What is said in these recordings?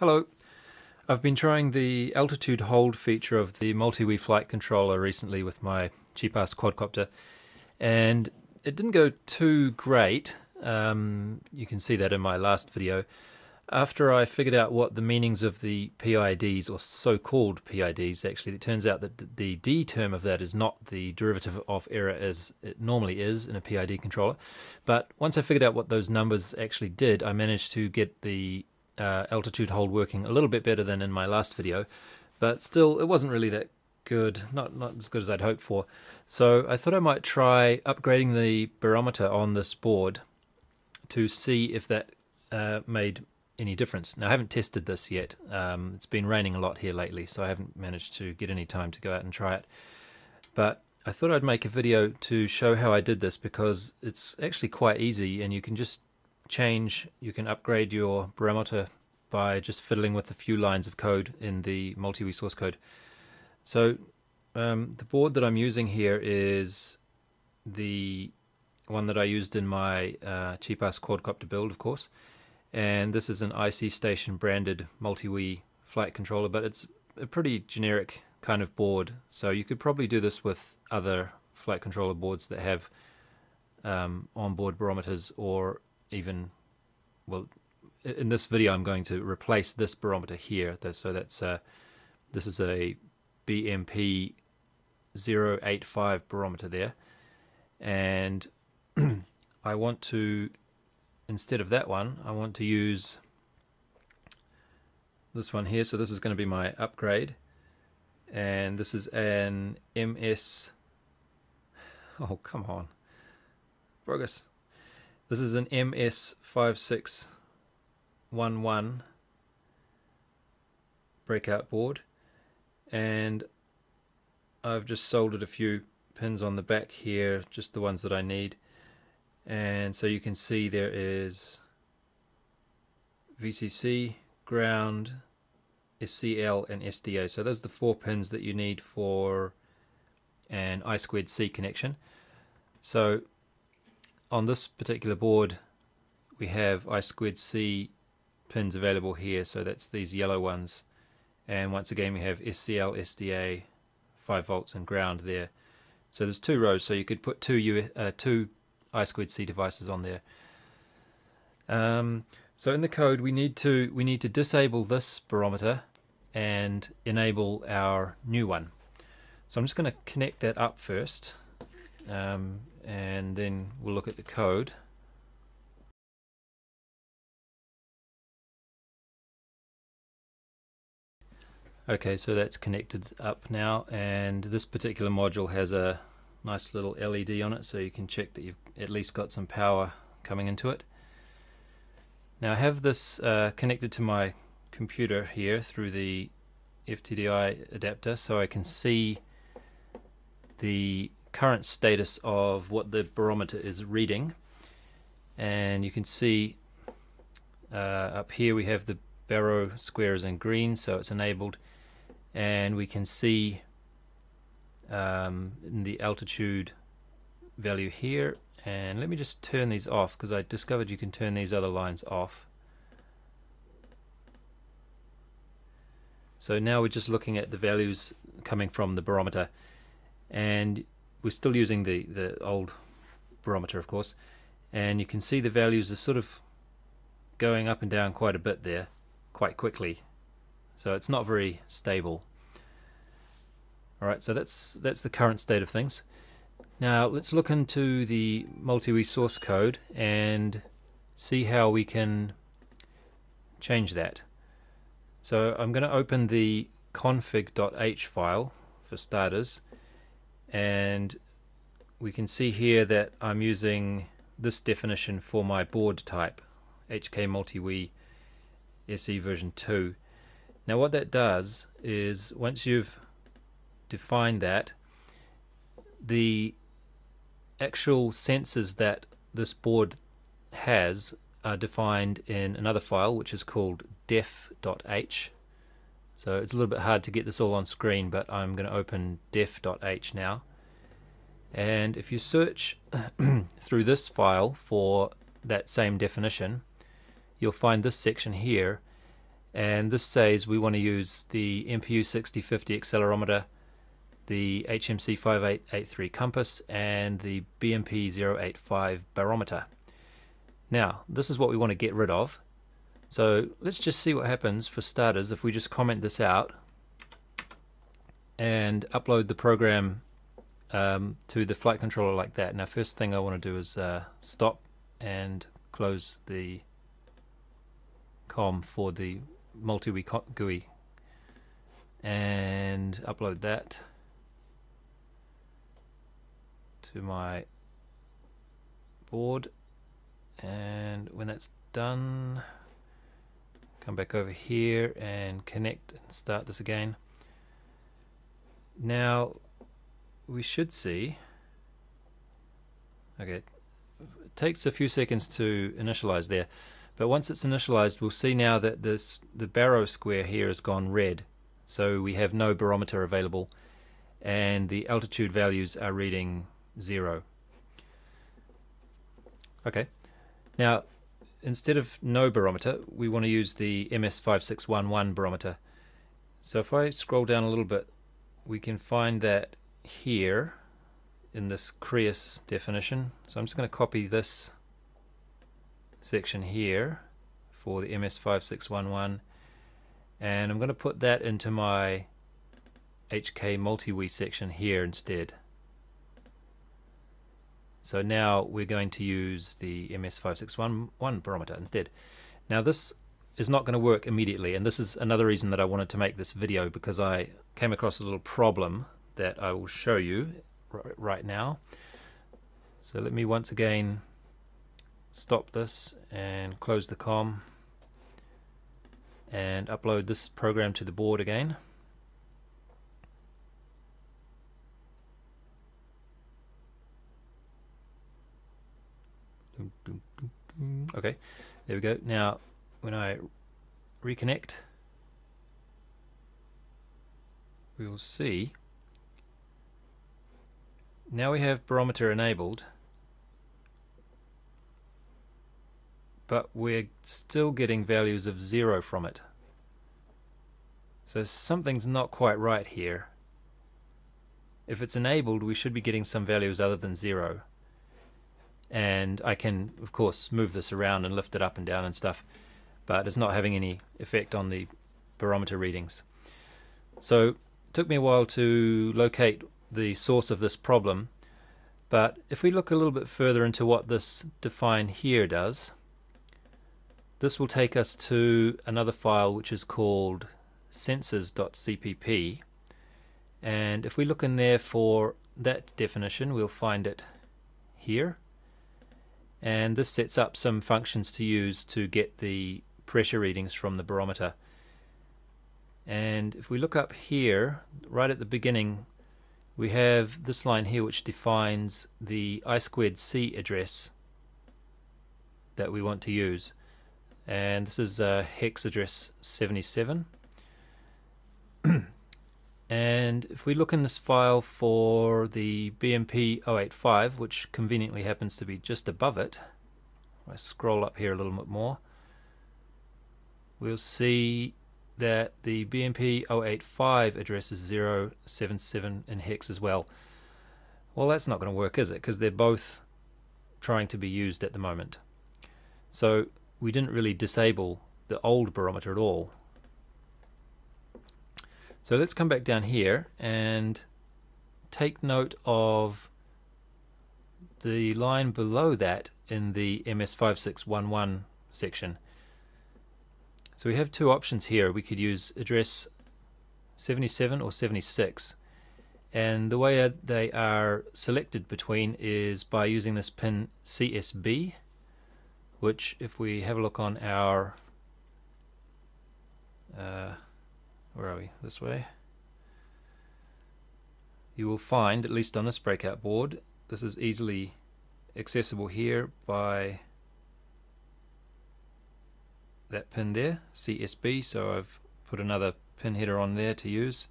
Hello. I've been trying the altitude hold feature of the MultiWii flight controller recently with my cheap-ass quadcopter, and it didn't go too great. Um, you can see that in my last video. After I figured out what the meanings of the PIDs, or so-called PIDs, actually, it turns out that the D term of that is not the derivative of error as it normally is in a PID controller. But once I figured out what those numbers actually did, I managed to get the uh, altitude hold working a little bit better than in my last video, but still it wasn't really that good, not not as good as I'd hoped for. So I thought I might try upgrading the barometer on this board to see if that uh, made any difference. Now I haven't tested this yet. Um, it's been raining a lot here lately, so I haven't managed to get any time to go out and try it. But I thought I'd make a video to show how I did this because it's actually quite easy and you can just change, you can upgrade your barometer by just fiddling with a few lines of code in the MultiWii source code. So um, the board that I'm using here is the one that I used in my uh, cheap-ass quadcopter build, of course. And this is an IC Station branded MultiWii flight controller, but it's a pretty generic kind of board. So you could probably do this with other flight controller boards that have um, onboard barometers or even, well, in this video I'm going to replace this barometer here. So that's uh, this is a BMP 085 barometer there. And I want to, instead of that one, I want to use this one here. So this is going to be my upgrade. And this is an MS, oh come on, Brogus. This is an MS5611 breakout board and I've just soldered a few pins on the back here, just the ones that I need. And so you can see there is VCC, ground, SCL and SDA. So those are the four pins that you need for an I squared C connection. So on this particular board we have I squared C pins available here. So that's these yellow ones. And once again we have SCL, SDA, 5 volts and ground there. So there's two rows. So you could put two, U, uh, two I squared C devices on there. Um, so in the code we need to we need to disable this barometer and enable our new one. So I'm just going to connect that up first um, and then we'll look at the code. Okay, so that's connected up now, and this particular module has a nice little LED on it, so you can check that you've at least got some power coming into it. Now I have this uh, connected to my computer here through the FTDI adapter, so I can see the current status of what the barometer is reading and you can see uh, up here we have the baro squares in green so it's enabled and we can see um, in the altitude value here. And let me just turn these off because I discovered you can turn these other lines off. So now we're just looking at the values coming from the barometer. And we're still using the, the old barometer, of course, and you can see the values are sort of going up and down quite a bit there, quite quickly. So it's not very stable. Alright, so that's that's the current state of things. Now let's look into the MultiWii source code and see how we can change that. So I'm going to open the config.h file for starters and we can see here that I'm using this definition for my board type HK MultiWii SE version 2 now what that does is once you've defined that the actual sensors that this board has are defined in another file which is called def.h so it's a little bit hard to get this all on screen, but I'm going to open def.h now. And if you search through this file for that same definition, you'll find this section here. And this says we want to use the MPU 6050 accelerometer, the HMC 5883 compass, and the BMP 085 barometer. Now, this is what we want to get rid of. So let's just see what happens for starters if we just comment this out and upload the program um, to the flight controller like that. Now first thing I want to do is uh, stop and close the COM for the multi GUI. And upload that to my board. And when that's done come back over here and connect and start this again. Now we should see okay it takes a few seconds to initialize there but once it's initialized we'll see now that this the baro square here has gone red. So we have no barometer available and the altitude values are reading zero. Okay. Now instead of no barometer we want to use the MS5611 barometer. So if I scroll down a little bit we can find that here in this Crius definition. So I'm just going to copy this section here for the MS5611 and I'm going to put that into my HK MultiWii section here instead. So now we're going to use the MS5611 barometer instead. Now this is not going to work immediately and this is another reason that I wanted to make this video because I came across a little problem that I will show you right now. So let me once again stop this and close the COM and upload this program to the board again. Okay, there we go. Now, when I reconnect, we will see now we have barometer enabled but we're still getting values of zero from it. So something's not quite right here. If it's enabled we should be getting some values other than zero. And I can of course move this around and lift it up and down and stuff but it's not having any effect on the barometer readings. So it took me a while to locate the source of this problem. But if we look a little bit further into what this define here does, this will take us to another file which is called sensors.cpp and if we look in there for that definition we'll find it here. And this sets up some functions to use to get the pressure readings from the barometer. And if we look up here right at the beginning we have this line here which defines the I squared C address that we want to use and this is uh, hex address 77 and if we look in this file for the BMP 085 which conveniently happens to be just above it I scroll up here a little bit more we'll see that the BMP 085 address is 077 in hex as well. Well, that's not going to work, is it? Because they're both trying to be used at the moment. So we didn't really disable the old barometer at all. So let's come back down here and take note of the line below that in the MS5611 section. So we have two options here. We could use address 77 or 76 and the way they are selected between is by using this pin CSB which if we have a look on our uh, where are we? This way. You will find at least on this breakout board this is easily accessible here by that pin there, CSB, so I've put another pin header on there to use.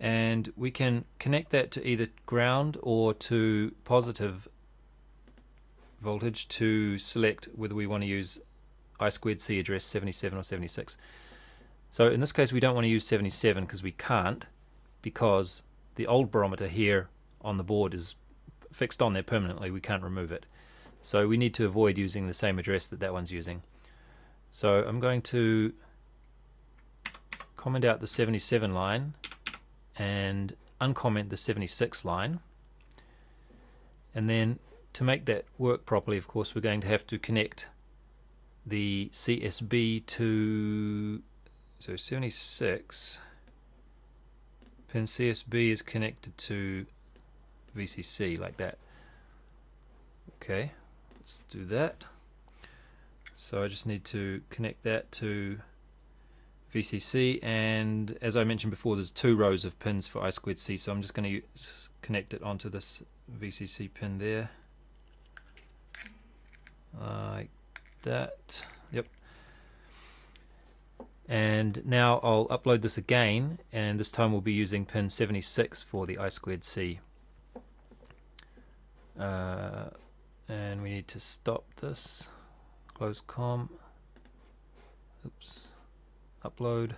And we can connect that to either ground or to positive voltage to select whether we want to use I squared C address 77 or 76. So in this case we don't want to use 77 because we can't because the old barometer here on the board is fixed on there permanently. We can't remove it. So we need to avoid using the same address that that one's using. So I'm going to comment out the 77 line and uncomment the 76 line. And then to make that work properly, of course, we're going to have to connect the CSB to so 76 pin CSB is connected to VCC like that. Okay, let's do that. So I just need to connect that to VCC and as I mentioned before there's two rows of pins for I squared C so I'm just going to connect it onto this VCC pin there like that. Yep. And now I'll upload this again and this time we'll be using pin 76 for the I squared C. Uh, and we need to stop this. Close com. Oops. Upload.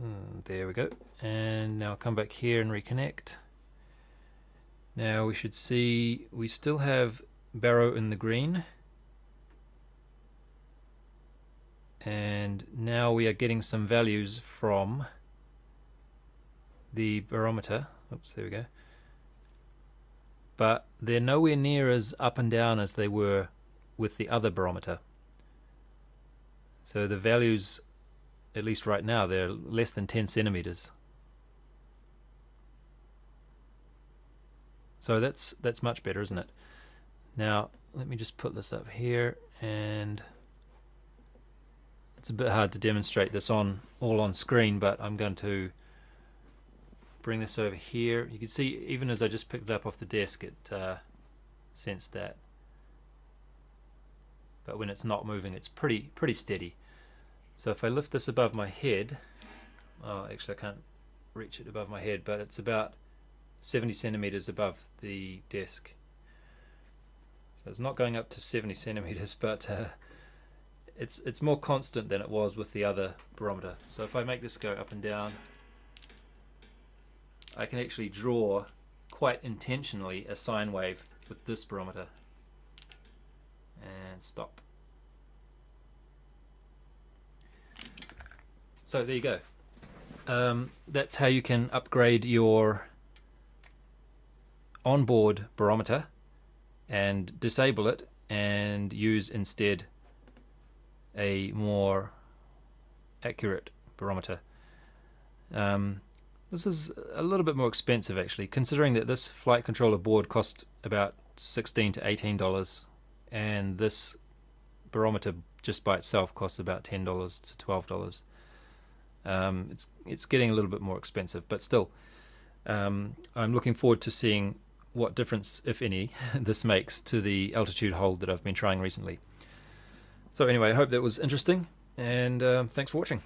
Hmm, there we go. And now come back here and reconnect. Now we should see we still have baro in the green. And now we are getting some values from the barometer. Oops, there we go but they're nowhere near as up and down as they were with the other barometer. So the values, at least right now, they're less than 10 centimeters. So that's that's much better, isn't it? Now let me just put this up here, and it's a bit hard to demonstrate this on all on screen, but I'm going to bring this over here. You can see even as I just picked it up off the desk it uh, sensed that. But when it's not moving it's pretty pretty steady. So if I lift this above my head, oh actually I can't reach it above my head but it's about 70 centimeters above the desk. So it's not going up to 70 centimeters but uh, it's it's more constant than it was with the other barometer. So if I make this go up and down I can actually draw quite intentionally a sine wave with this barometer and stop. So there you go. Um, that's how you can upgrade your onboard barometer and disable it and use instead a more accurate barometer. Um, this is a little bit more expensive actually, considering that this flight controller board cost about 16 to 18 dollars, and this barometer just by itself costs about 10 dollars to 12 dollars. Um, it's it's getting a little bit more expensive, but still, um, I'm looking forward to seeing what difference, if any, this makes to the altitude hold that I've been trying recently. So anyway, I hope that was interesting, and uh, thanks for watching.